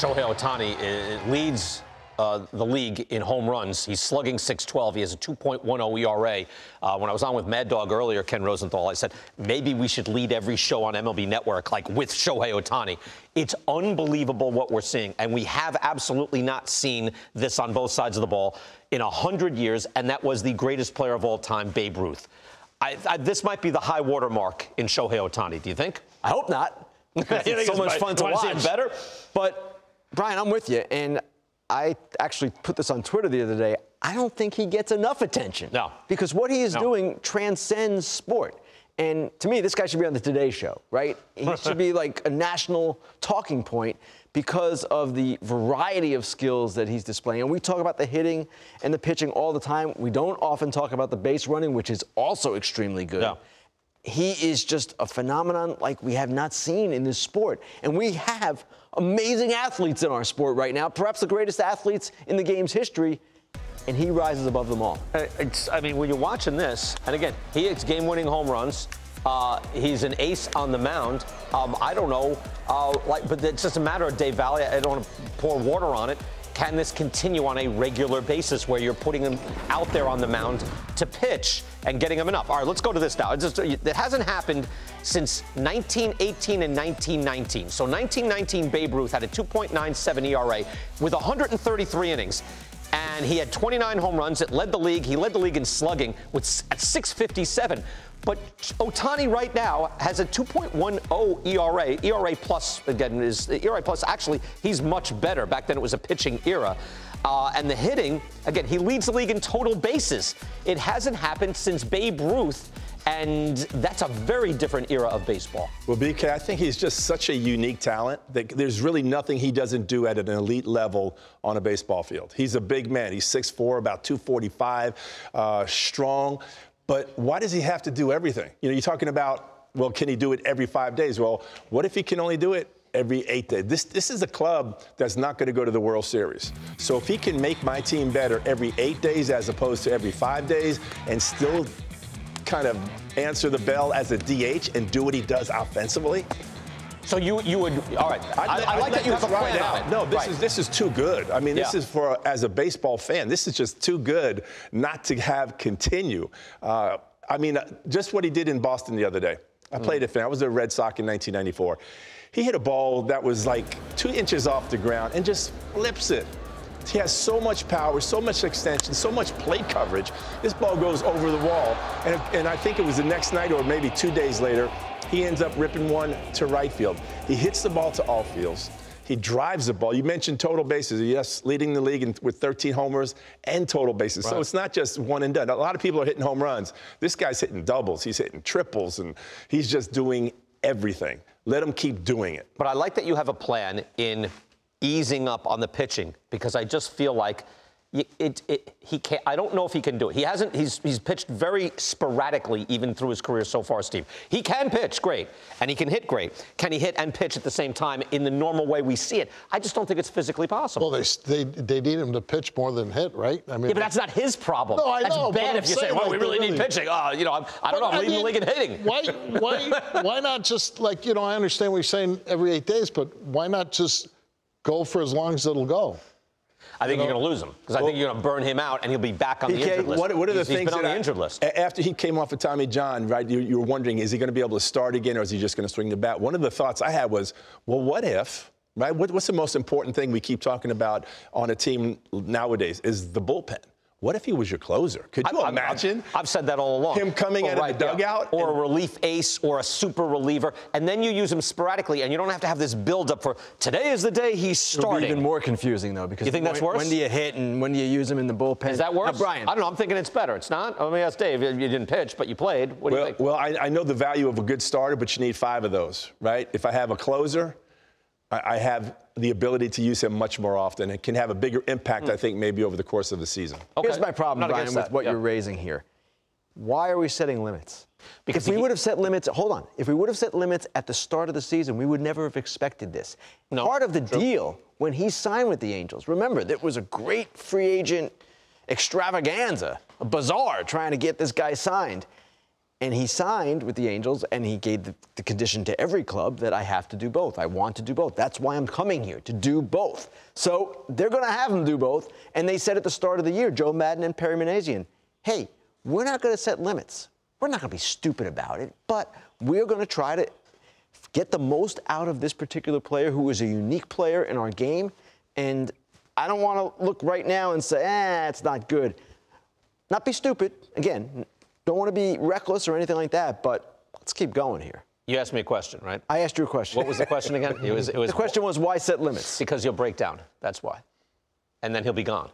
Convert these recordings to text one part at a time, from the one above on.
Shohei Ohtani leads uh, the league in home runs. He's slugging 612. He has a 2.10 ERA. Uh, when I was on with Mad Dog earlier, Ken Rosenthal, I said maybe we should lead every show on MLB Network like with Shohei Ohtani. It's unbelievable what we're seeing, and we have absolutely not seen this on both sides of the ball in a hundred years. And that was the greatest player of all time, Babe Ruth. I, I, this might be the high water mark in Shohei Ohtani. Do you think? I hope not. it's so much fun to watch. better, but Brian, I'm with you, and I actually put this on Twitter the other day. I don't think he gets enough attention. No. Because what he is no. doing transcends sport. And to me, this guy should be on the Today Show, right? He should be like a national talking point because of the variety of skills that he's displaying. And we talk about the hitting and the pitching all the time. We don't often talk about the base running, which is also extremely good. No. He is just a phenomenon like we have not seen in this sport. And we have amazing athletes in our sport right now, perhaps the greatest athletes in the game's history, and he rises above them all. Uh, I mean, when you're watching this, and again, he hits game-winning home runs. Uh, he's an ace on the mound. Um, I don't know, uh, like, but it's just a matter of Dave Valle. I don't want to pour water on it. Can this continue on a regular basis where you're putting them out there on the mound to pitch and getting them enough? All right, let's go to this now. Just, it hasn't happened since 1918 and 1919. So 1919, Babe Ruth had a 2.97 ERA with 133 innings and he had 29 home runs. It led the league. He led the league in slugging with at 657. But Ohtani right now has a 2.10 ERA. ERA plus again is ERA plus. Actually, he's much better. Back then it was a pitching era. Uh, and the hitting, again, he leads the league in total bases. It hasn't happened since Babe Ruth, and that's a very different era of baseball. Well, BK, I think he's just such a unique talent that there's really nothing he doesn't do at an elite level on a baseball field. He's a big man. He's 6'4", about 245, uh, strong. But why does he have to do everything? You know, you're talking about, well, can he do it every five days? Well, what if he can only do it every eight days? This, this is a club that's not going to go to the World Series. So if he can make my team better every eight days as opposed to every five days and still kind of answer the bell as a DH and do what he does offensively, so you you would all right. I, I, I like that you have a plan out. No, this right. is this is too good. I mean, this yeah. is for as a baseball fan. This is just too good not to have continue. Uh, I mean, uh, just what he did in Boston the other day. I mm. played it. I was a Red Sox in 1994. He hit a ball that was like two inches off the ground and just flips it. He has so much power, so much extension, so much plate coverage. This ball goes over the wall. And, and I think it was the next night or maybe two days later, he ends up ripping one to right field. He hits the ball to all fields. He drives the ball. You mentioned total bases. Yes, leading the league in, with 13 homers and total bases. Right. So it's not just one and done. A lot of people are hitting home runs. This guy's hitting doubles. He's hitting triples, and he's just doing everything. Let him keep doing it. But I like that you have a plan in easing up on the pitching because I just feel like – it, it, he can't, I don't know if he can do it. He hasn't. He's, he's pitched very sporadically, even through his career so far, Steve. He can pitch great, and he can hit great. Can he hit and pitch at the same time in the normal way we see it? I just don't think it's physically possible. Well, they they, they need him to pitch more than hit, right? I mean, yeah, but that's not his problem. No, I that's know. bad if you say, "Well, we really, really need pitching." Uh, you know, I'm, I do not know. I'm leading mean, the league in hitting. Why, why, why not just like you know? I understand what you're saying every eight days, but why not just go for as long as it'll go? I think you are going to lose him because well, I think you're going to burn him out and he'll be back on the injured list. What, what are the he's, things he's been on the I, injured list? After he came off of Tommy John, right? You, you were wondering, is he going to be able to start again, or is he just going to swing the bat? One of the thoughts I had was, well, what if? Right? What, what's the most important thing we keep talking about on a team nowadays? Is the bullpen. What if he was your closer? Could you I, imagine? I've, I've, said that all along. Him coming out right, of the dugout? Yeah. Or a relief ace or a super reliever. And then you use him sporadically, and you don't have to have this build-up for today is the day he's starting. It'll be even more confusing, though, because you think when, that's worse? When do you hit and when do you use him in the bullpen? Is that worse? Now, Brian. I don't know. I'm thinking it's better. It's not? Let me ask Dave. You didn't pitch, but you played. What well, do you think? Well, I, I know the value of a good starter, but you need five of those, right? If I have a closer, I, I have the ability to use him much more often and can have a bigger impact, mm. I think, maybe over the course of the season. Okay. Here's my problem, Brian, with what you're raising here. Why are we setting limits? Because if we would have set limits, hold on, if we would have set limits at the start of the season, we would never have expected this. No, Part of the true. deal when he signed with the Angels, remember, there was a great free agent extravaganza, a bazaar trying to get this guy signed. And he signed with the Angels, and he gave the, the, condition to every club that I have to do both. I want to do both. That's why I'm coming here, to do both. So they're going to have him do both. And they said at the start of the year, Joe Maddon and Perry Minasian, hey, we're not going to set limits. We're not going to be stupid about it, but we're going to try to get the most out of this particular player who is a unique player in our game. And I don't want to look right now and say, eh, it's not good. Not be stupid. Again, don't want to be reckless or anything like that, but let's keep going here. You asked me a question, right? I asked you a question. What was the question again? It was. It was. The question was why set limits? Because he'll break down. That's why. And then he'll be gone,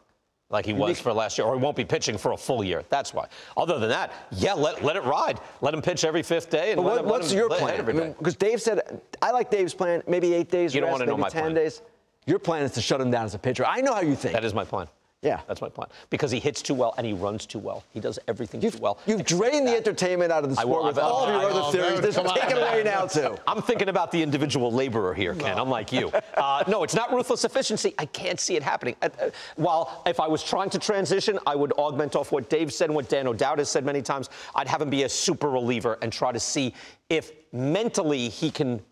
like he was for last year, or he won't be pitching for a full year. That's why. Other than that, yeah, let, let it ride. Let him pitch every fifth day. And what, him, what's your plan? Because I mean, Dave said I like Dave's plan. Maybe eight days. You don't want to know my ten plan. days. Your plan is to shut him down as a pitcher. I know how you think. That is my plan. Yeah. That's my plan. Because he hits too well and he runs too well. He does everything you've, too well. You've drained the entertainment out of the sport will, with all of your other theories. This is taken away now, too. I'm thinking about the individual laborer here, Ken, I'm like you. Uh, no, it's not ruthless efficiency. I can't see it happening. Uh, uh, while if I was trying to transition, I would augment off what Dave said and what Dan O'Dowd has said many times. I'd have him be a super reliever and try to see if mentally he can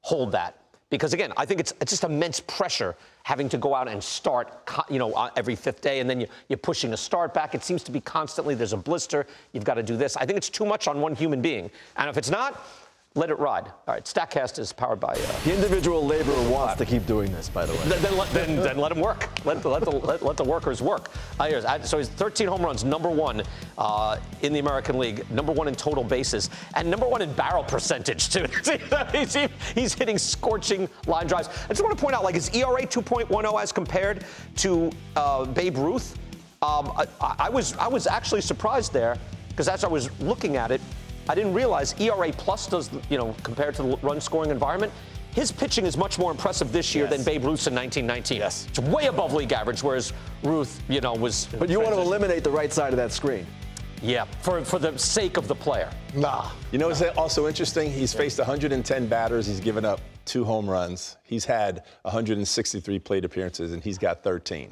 hold that because again, I think it's, it's just immense pressure having to go out and start, you know, uh, every fifth day, and then you, you're pushing a start back. It seems to be constantly there's a blister. You've got to do this. I think it's too much on one human being, and if it's not, let it ride. All right, Statcast is powered by. Uh, the individual laborer wants to keep doing this, by the way. Then, then, let, then, then let him work. Let, let, the, let, let the workers work. Uh, so he's 13 home runs, number one uh, in the American League, number one in total bases, and number one in barrel percentage, too. he's, he's hitting scorching line drives. I just want to point out, like, his ERA 2.10 as compared to uh, Babe Ruth. Um, I, I, was, I was actually surprised there because as I was looking at it, I didn't realize ERA plus does, you know, compared to the run scoring environment. His pitching is much more impressive this year yes. than Babe Ruth's in 1919. Yes. It's way above league average, whereas Ruth, you know, was. But you want to eliminate the right side of that screen. Yeah, for, for the sake of the player. Nah. You know what's also interesting? He's faced 110 batters. He's given up two home runs. He's had 163 plate appearances, and he's got 13.